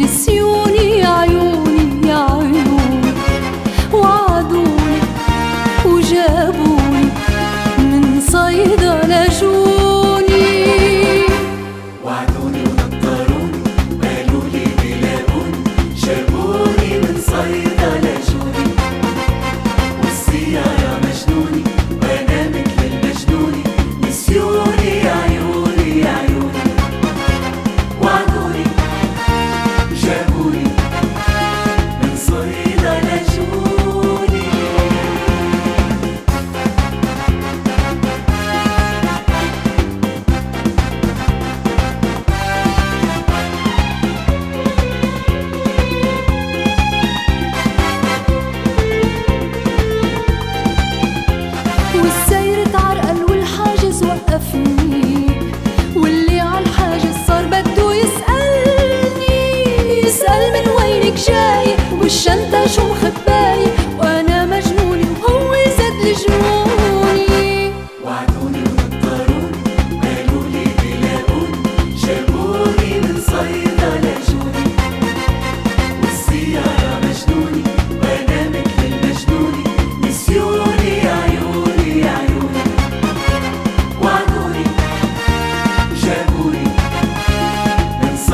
miss you.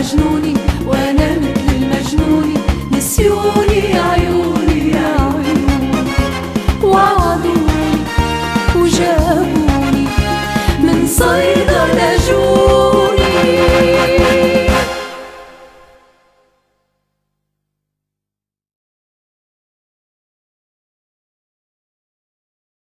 مجنوني وأنا مثل المجنوني نسيوني يا